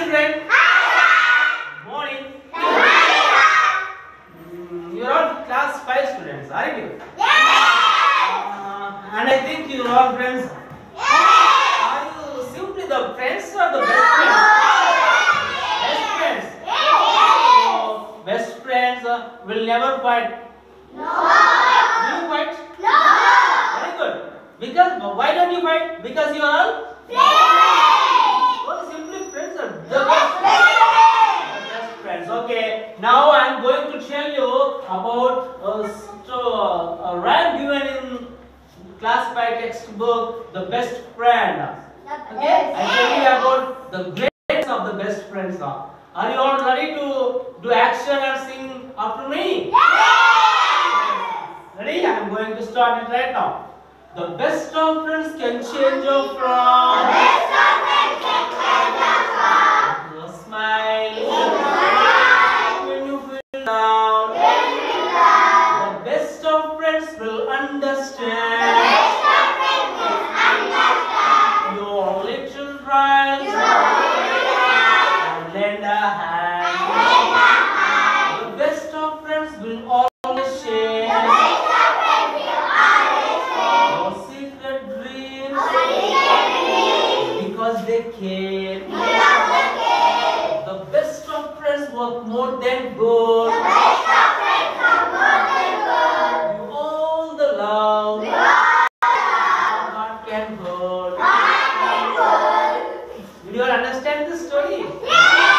children. Good morning. Mm, You're all class 5 students, aren't you? Uh, and I think you're all friends. Are you simply the friends or the best friends? Best friends. So, best friends uh, will never fight. Do you fight? No. Very good. Because why don't you fight? Because you are all Oh, simply friends are the best friends. Best friends. Okay. Now I am going to tell you about a, a rhyme given in class 5 textbook, the best friend. Okay. I tell you about the greatness of the best friends. Are you all ready to do action and sing after me? Ready? I am going to start it right now. The best of friends can change your frown. understand. understand. Your lend a hand. The best of friends will always share. Your secret dreams because they care. The best of friends work more than. Did you all understand this story? Yes.